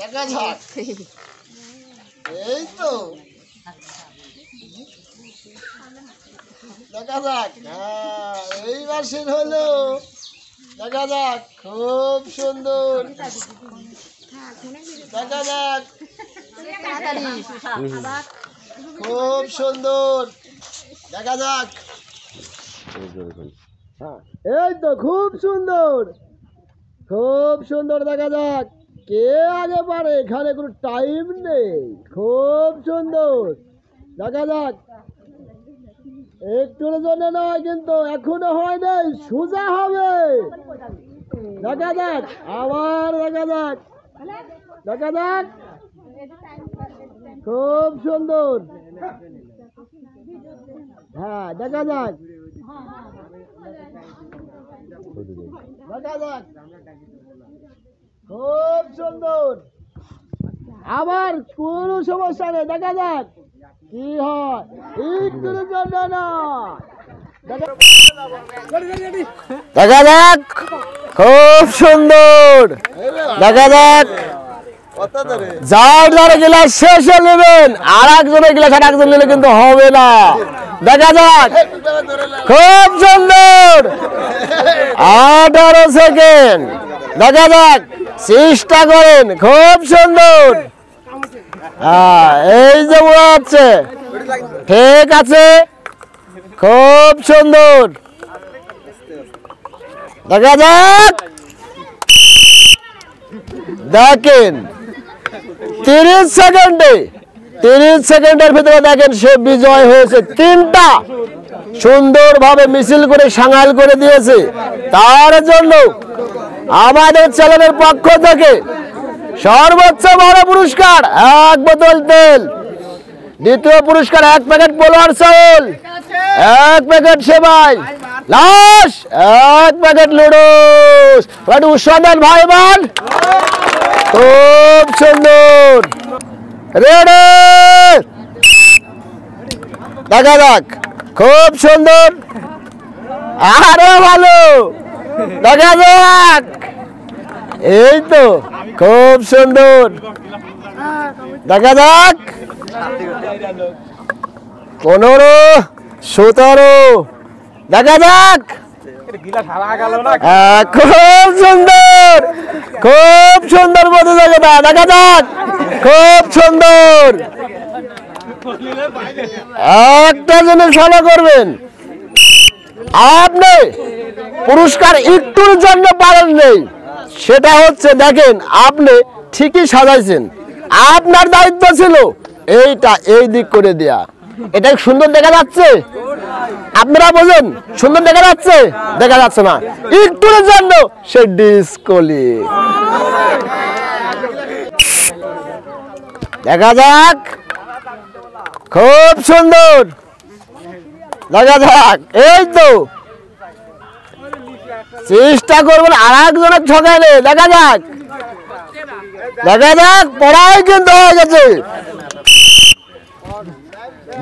দেখা যাক এই তো। দেখা যাক। হ্যাঁ এইবার সেন হলো। দেখা যাক খুব সুন্দর। দেখা যাক। খুব সুন্দর। দেখা যাক। হ্যাঁ, এই তো খুব সুন্দর। খুব সুন্দর দেখা যাক। কে আগে পারে? এখানে কোনো টাইম নেই। খুব সুন্দর। দেখা যাক। একটুর জন্য নয়, কিন্তু এখনও হয় নাই। সোজা হবে। দেখা যাক। আবার দেখা যাক। দেখা যাক। খুব সুন্দর। হ্যাঁ দেখা যাক। দেখা যাক। খুব সুন্দর। আবার কোনো সমস্যা নেই, দেখা যাক কি হয়। জন্য দেখা যাক, খুব সুন্দর। দেখা যাক। যার যার গ্লাস শেষে নেবেন, আর একজনের গ্লাস আর একজন নিলে কিন্তু হবে না। দেখা যাক। খুব সুন্দর। আঠারো সেকেন্ড। দেখা যাক। চেষ্টা করেন, খুব সুন্দর। হ্যাঁ এই যে মনে হচ্ছে। ঠিক আছে, খুব সুন্দর। দেখা যাক। দেখেন, তিরিশ সেকেন্ডে, তিরিশ সেকেন্ডের ভিতরে দেখেন সে বিজয় হয়েছে। তিনটা সুন্দরভাবে মিছিল করে সাঙাল করে দিয়েছে। তার জন্য আমাদের চ্যানেলের পক্ষ থেকে সর্বোচ্চ বড় পুরস্কার, এক বোতল তেল। দ্বিতীয় পুরস্কার, এক প্যাকেট পোলোয়ার চাউল। এক প্যাকেট সেবাই লাশ, এক প্যাকেট লুডুস উৎসাহ ভাই বোন খুব সুন্দর। রেডি দেখা যাক। খুব সুন্দর। আরও ভালো। দেখা যাক এই তো খুব সুন্দর। দেখা যাক পনেরো সতেরো। দেখা যাক হ্যাঁ, খুব সুন্দর। খুব সুন্দর প্রতিযোগিতা দেখা যাক খুব সুন্দর। একটা জিনিস ফলো করবেন। আপনি পুরস্কার একটুর জন্য পারেন নেই। সেটা হচ্ছে, দেখেন, আপনি ঠিকই সাজাইছেন। আপনার দায়িত্ব ছিল এইটা, এই দিক করে দেয়া। এটা সুন্দর দেখা যাচ্ছে? আপনারা বোঝেন, সুন্দর দেখা যাচ্ছে? দেখা যাচ্ছে না। একটুর জন্য সে ডিসকলি। দেখা যাক। খুব সুন্দর। দেখা যাক। এই তো চেষ্টা করবেন আর একজনের ঠকাইলে। দেখা যাক। দেখা যাক, পড়াই কিন্তু হয়ে গেছে।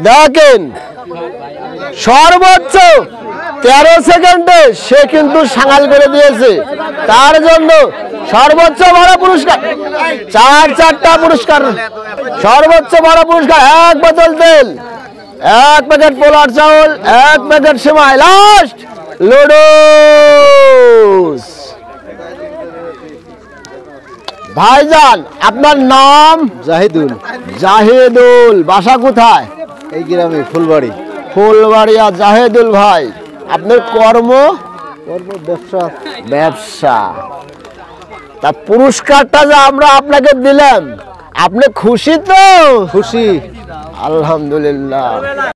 দেখেন, সর্বোচ্চ তেরো সেকেন্ডে সে কিন্তু সাঙাল করে দিয়েছে। তার জন্য সর্বোচ্চ বড় পুরস্কার। চার, চারটা পুরস্কার। সর্বোচ্চ বড় পুরস্কার, এক বোতল তেল, এক প্যাকেট পোলার চাউল, এক প্যাকেট সেমাই। লাস্ট লুডুস। ভাইজান আপনার নাম? জাহিদুল। জাহিদুল বাসা কোথায়? এই গ্রামে ফুলবাড়ি। ফুলবাড়িয়া জাহেদুল ভাই আপনার কর্ম? কর্ম ব্যবসা। ব্যবসা। তা পুরস্কারটা যে আমরা আপনাকে দিলাম আপনি খুশি তো? খুশি। আলহামদুলিল্লাহ।